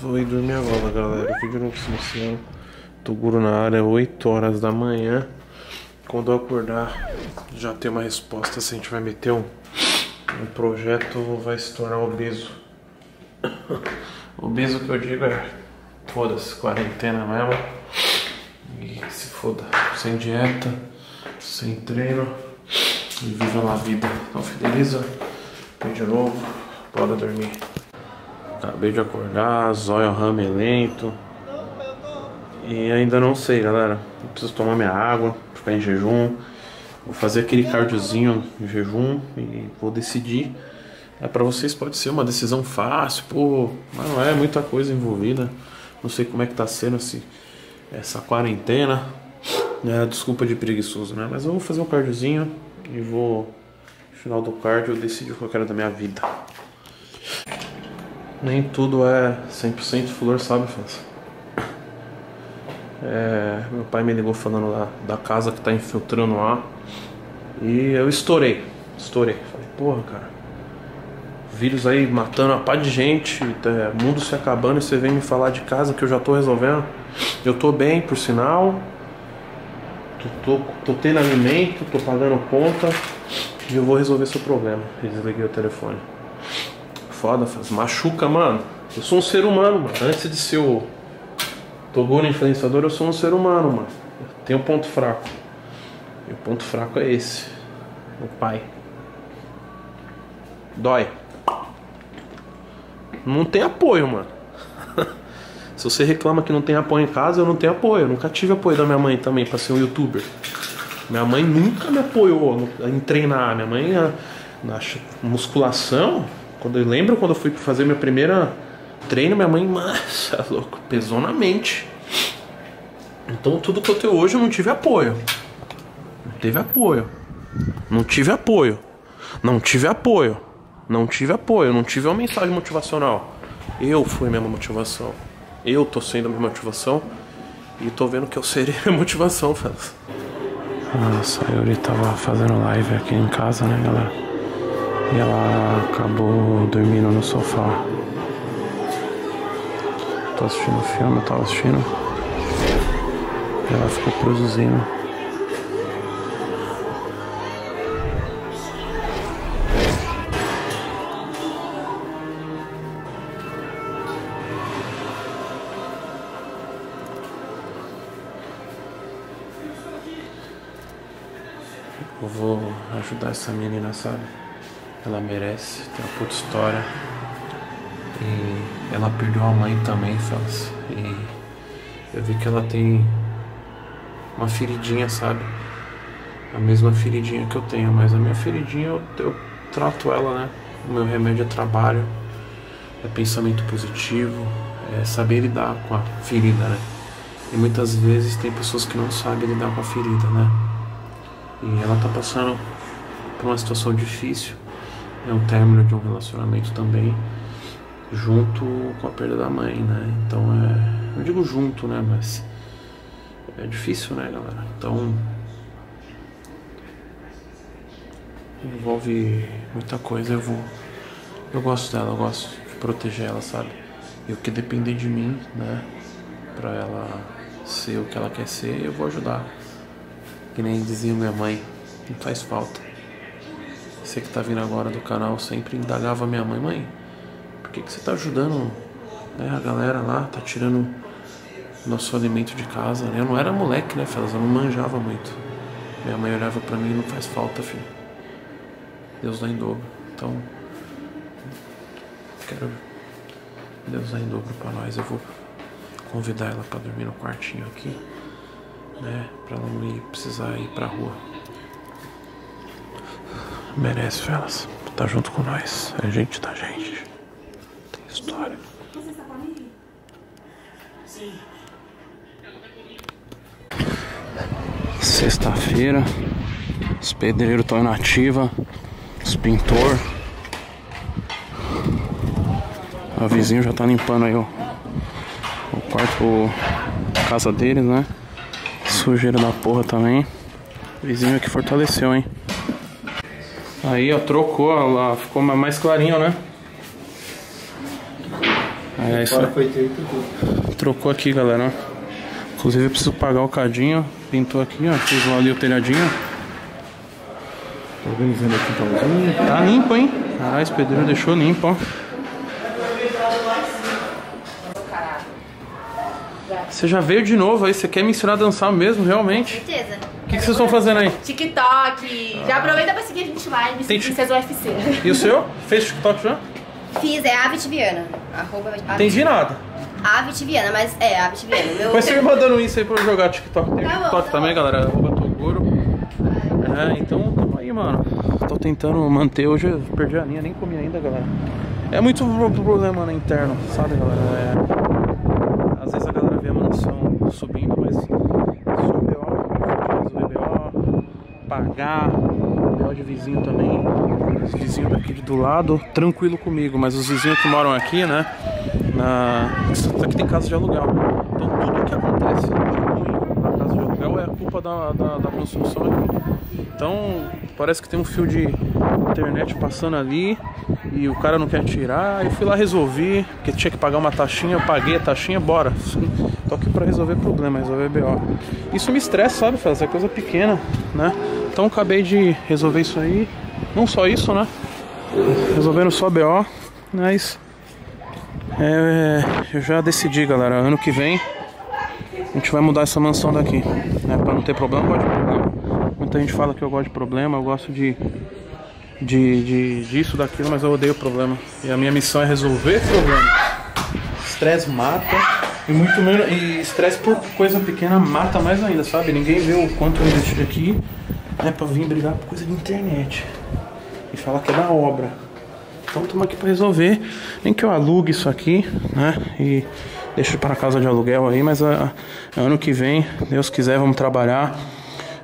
Vou ir dormir agora, galera. O vídeo não iniciando. Toguro na área, 8 horas da manhã. Quando eu acordar, já tem uma resposta se a gente vai meter um, um projeto vai se tornar obeso. obeso que eu digo é foda-se, quarentena mesmo. E se foda, sem dieta, sem treino e viva lá a vida. Então fideliza, de novo, bora dormir. Acabei de acordar, zóio ramelento. E ainda não sei, galera. preciso tomar minha água, ficar em jejum. Vou fazer aquele cardiozinho em jejum e vou decidir. É, para vocês pode ser uma decisão fácil, pô, mas não é muita coisa envolvida. Não sei como é que tá sendo esse, essa quarentena. É, desculpa de preguiçoso, né? Mas eu vou fazer um cardiozinho e vou, no final do cardio, decidir o que eu quero da minha vida. Nem tudo é 100% flor, sabe, Fans? É, meu pai me ligou falando lá da casa que tá infiltrando lá. E eu estourei. Estourei. Falei, porra, cara. Vírus aí matando a pá de gente, é, mundo se acabando e você vem me falar de casa que eu já tô resolvendo. Eu tô bem, por sinal. Tô, tô, tô tendo alimento, tô pagando conta. E eu vou resolver seu problema. E desliguei o telefone. Foda, faz. Machuca, mano. Eu sou um ser humano, mano. Antes de ser o Toguro influenciador, eu sou um ser humano, mano. Eu tenho ponto fraco. E o ponto fraco é esse. O pai. Dói. Não tem apoio, mano. Se você reclama que não tem apoio em casa, eu não tenho apoio. Eu nunca tive apoio da minha mãe também pra ser um youtuber. Minha mãe nunca me apoiou em treinar. Minha mãe na musculação, quando eu lembro quando eu fui fazer minha primeira treino, minha mãe, mas é louco, pesou na mente. Então tudo que eu tenho hoje eu não tive apoio. Não teve apoio. Não tive apoio. Não tive apoio. Não tive apoio. Não tive uma mensagem motivacional. Eu fui minha motivação. Eu tô sendo a minha motivação. E tô vendo que eu serei a minha motivação, Faz. Nossa, a Yuri tava fazendo live aqui em casa, né, galera? E ela acabou dormindo no sofá. Tô assistindo o filme, eu tava assistindo. E ela ficou produzindo. Eu vou ajudar essa menina, sabe? Ela merece, tem uma puta história. E ela perdeu a mãe também, Felas. E eu vi que ela tem uma feridinha, sabe? A mesma feridinha que eu tenho, mas a minha feridinha eu, eu trato ela, né? O meu remédio é trabalho, é pensamento positivo, é saber lidar com a ferida, né? E muitas vezes tem pessoas que não sabem lidar com a ferida, né? E ela tá passando por uma situação difícil, é o término de um relacionamento também junto com a perda da mãe, né? Então é. Não digo junto, né? Mas é difícil, né, galera? Então. Envolve muita coisa, eu vou. Eu gosto dela, eu gosto de proteger ela, sabe? E o que depender de mim, né? Pra ela ser o que ela quer ser, eu vou ajudar. Que nem dizia minha mãe, não faz falta. Você que tá vindo agora do canal sempre indagava minha mãe, mãe, por que, que você está ajudando né, a galera lá? Tá tirando nosso alimento de casa, né? Eu não era moleque, né, Felas? Eu não manjava muito. Minha mãe olhava para mim não faz falta, filho. Deus dá em dobro. Então, quero Deus dá em dobro para nós. Eu vou convidar ela para dormir no quartinho aqui, né? Para ela não ir, precisar ir pra rua. Merece, Felas. Tá junto com nós. É gente da gente história. Você está comigo? Sim. Sexta-feira, os pedreiros estão na ativa, os pintor. A vizinho já tá limpando aí ó, o quarto, a casa deles, né? Sujeira da porra também. Vizinho aqui fortaleceu, hein? Aí, ó, trocou, ó, lá, ficou mais clarinho, né? É isso. Trocou aqui, galera. Inclusive eu preciso pagar o cadinho. Pintou aqui, ó. Fiz ali o telhadinho. Organizando aqui o pauzinho. Tá limpo, hein? Caralho, esse pedreiro deixou limpo, ó. Você já veio de novo aí, você quer me ensinar a dançar mesmo, realmente? Certeza. O que, que vocês estão fazendo aí? TikTok. Já aproveita pra seguir a gente lá, MC Tem Princesa UFC. E o seu? Fez TikTok já? Fiz, é Avit Viana. Arroba Avit- Entendi nada. Avit Viana, mas é Avit Viana. Meu Mas você me mandando isso aí pra eu jogar TikTok. Tem Tá bom, TikTok tá também, bom. galera. Arroba Toguro. É, então tamo aí, mano. Tô tentando manter. Hoje eu perdi a linha, nem comi ainda, galera. É muito pro- problema né, interno, sabe, galera? É... A a mansão subindo, mas se o BO, resolver BO, pagar, BO de vizinho também. Os vizinhos daqui do lado, tranquilo comigo, mas os vizinhos que moram aqui, né? Na... Aqui tem casa de aluguel. Então tudo que acontece na casa de aluguel é culpa da, da, da construção aqui. Então parece que tem um fio de internet passando ali e o cara não quer tirar. Eu fui lá resolvi, porque tinha que pagar uma taxinha, eu paguei a taxinha, bora. Tô aqui pra resolver problema, resolver BO. Isso me estressa, sabe, Faz? É coisa pequena, né? Então acabei de resolver isso aí. Não só isso, né? Resolvendo só BO, mas é, eu já decidi, galera. Ano que vem a gente vai mudar essa mansão daqui, né? Pra não ter problema, eu gosto de problema. Muita gente fala que eu gosto de problema, eu gosto de, de, de disso, daquilo, mas eu odeio problema. E a minha missão é resolver problema. Estresse mata e muito menos. E estresse por coisa pequena mata mais ainda, sabe? Ninguém vê o quanto eu investi aqui né, pra vir brigar por coisa de internet. E falar que é da obra. Então estamos aqui para resolver. Nem que eu alugue isso aqui, né? E deixe para casa de aluguel aí, mas a, ano que vem, Deus quiser, vamos trabalhar.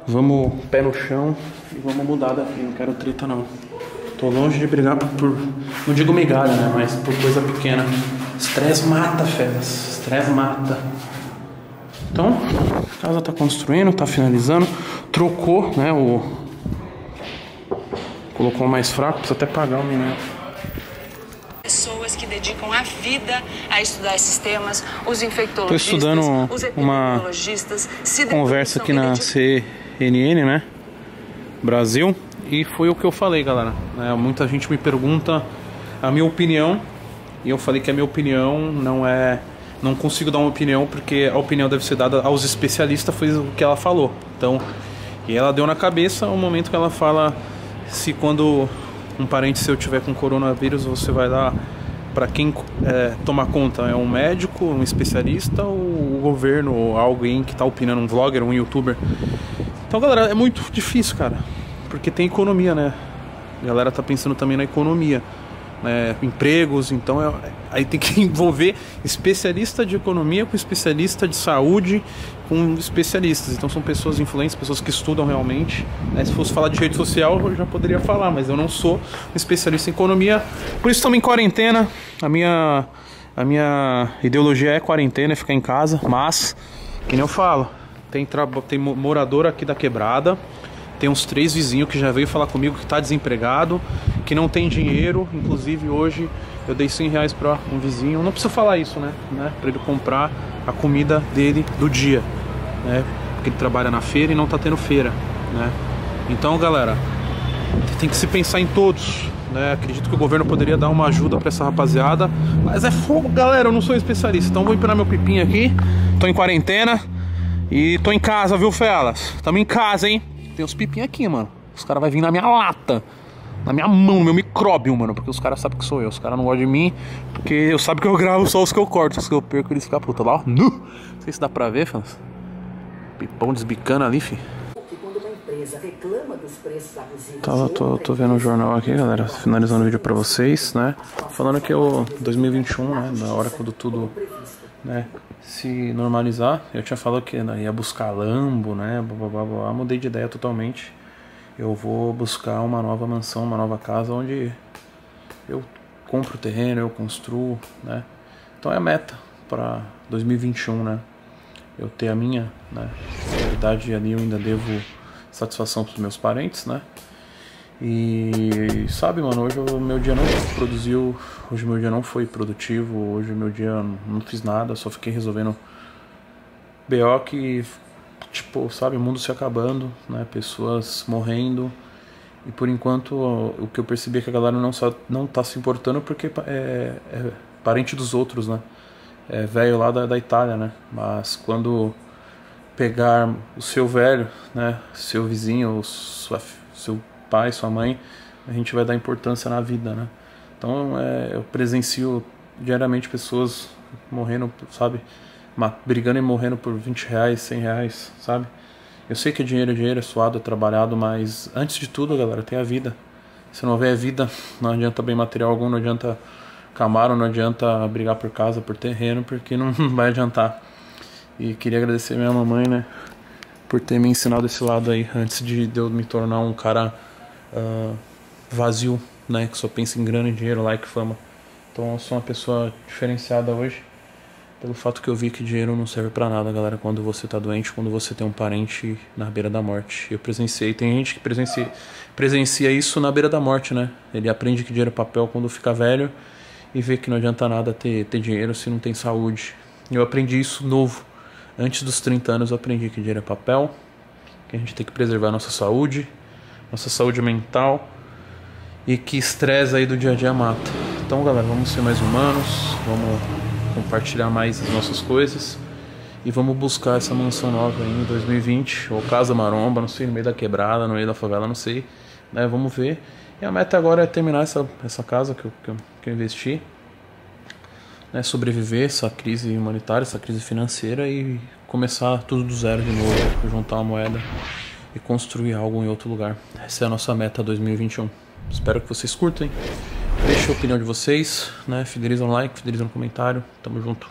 Vamos pé no chão e vamos mudar daqui. Não quero treta não. Tô longe de brigar por, por- não digo migalha, né? Mas por coisa pequena. Estresse mata, feras. Estresse mata. Então, a casa tá construindo, tá finalizando. Trocou, né? O colocou o mais fraco, precisa até pagar o menino. Pessoas que dedicam a vida a estudar esses temas, os infectologistas, estudando os uma conversa aqui na CNN, né? Brasil. E foi o que eu falei, galera. É, muita gente me pergunta a minha opinião. E eu falei que a minha opinião não é. Não consigo dar uma opinião porque a opinião deve ser dada aos especialistas, foi o que ela falou. Então, e ela deu na cabeça o momento que ela fala se quando um parente seu tiver com coronavírus, você vai dar para quem é, tomar conta? É um médico, um especialista ou o governo ou alguém que tá opinando, um vlogger, um youtuber? Então, galera, é muito difícil, cara, porque tem economia, né? A galera tá pensando também na economia, né? Empregos, então é- aí tem que envolver especialista de economia com especialista de saúde, com especialistas. Então são pessoas influentes, pessoas que estudam realmente. né? Se fosse falar de rede social, eu já poderia falar, mas eu não sou um especialista em economia. Por isso estamos em quarentena. A minha a minha ideologia é quarentena, é ficar em casa, mas que nem eu falo, tem, tem mo- morador aqui da quebrada, tem uns três vizinhos que já veio falar comigo que tá desempregado, que não tem dinheiro. Inclusive hoje eu dei 100 reais pra um vizinho. Não preciso falar isso, né? né? Pra ele comprar a comida dele do dia, né? Porque ele trabalha na feira e não tá tendo feira, né? Então, galera, tem que se pensar em todos. Né? Acredito que o governo poderia dar uma ajuda pra essa rapaziada. Mas é fogo, galera. Eu não sou especialista. Então vou empinar meu pipinho aqui. Tô em quarentena. E tô em casa, viu, Felas? Tamo em casa, hein? Tem uns pipinhos aqui, mano. Os caras vão vir na minha lata. Na minha mão, no meu micróbio, mano. Porque os caras sabem que sou eu. Os caras não gostam de mim. Porque eu sabem que eu gravo só os que eu corto. Os que eu perco, eles ficam puta lá, ó. Nu! Não sei se dá pra ver, Felas. Pipão desbicando ali, fi. Tá, de eu tô, tô vendo o jornal aqui, galera, finalizando o vídeo pra vocês, né? Falando que o 2021, né, na hora quando tudo, né, se normalizar, eu tinha falado que né, ia buscar Lambo, né, blá, blá, blá, mudei de ideia totalmente. Eu vou buscar uma nova mansão, uma nova casa onde eu compro o terreno, eu construo, né? Então é a meta pra 2021, né? Eu ter a minha, né, realidade ali eu ainda devo satisfação pros meus parentes, né? E sabe, mano, hoje o meu dia não produziu, hoje o meu dia não foi produtivo, hoje o meu dia não fiz nada, só fiquei resolvendo BO que, tipo, sabe, o mundo se acabando, né? Pessoas morrendo. E por enquanto o que eu percebi é que a galera não, só, não tá se importando porque é, é parente dos outros, né? É velho lá da, da Itália, né? Mas quando pegar o seu velho, né? Seu vizinho, sua, seu pai, sua mãe, a gente vai dar importância na vida, né? Então é, eu presencio diariamente pessoas morrendo, sabe? Brigando e morrendo por 20 reais, 100 reais, sabe? Eu sei que é dinheiro é dinheiro, é suado, é trabalhado, mas antes de tudo, galera, tem a vida. Se não houver vida, não adianta bem material algum, não adianta Camaro, não adianta brigar por casa, por terreno, porque não vai adiantar. E queria agradecer minha mamãe, né, por ter me ensinado esse lado aí, antes de eu me tornar um cara uh, vazio, né, que só pensa em grana, dinheiro, like, fama. Então eu sou uma pessoa diferenciada hoje, pelo fato que eu vi que dinheiro não serve para nada, galera, quando você tá doente, quando você tem um parente na beira da morte. Eu presenciei, tem gente que presencia, presencia isso na beira da morte, né? Ele aprende que dinheiro é papel quando fica velho e vê que não adianta nada ter, ter dinheiro se não tem saúde. Eu aprendi isso novo. Antes dos 30 anos eu aprendi que dinheiro é papel, que a gente tem que preservar nossa saúde, nossa saúde mental e que estresse aí do dia a dia mata. Então, galera, vamos ser mais humanos, vamos compartilhar mais as nossas coisas e vamos buscar essa mansão nova aí em 2020, ou casa maromba, não sei, no meio da quebrada, no meio da favela, não sei, né? Vamos ver. E a meta agora é terminar essa, essa casa que eu, que eu, que eu investi, né, sobreviver essa crise humanitária, essa crise financeira e começar tudo do zero de novo, juntar uma moeda e construir algo em outro lugar. Essa é a nossa meta 2021. Espero que vocês curtem. Deixe a opinião de vocês, né? Fidelizam no like, fidelizam no comentário. Tamo junto.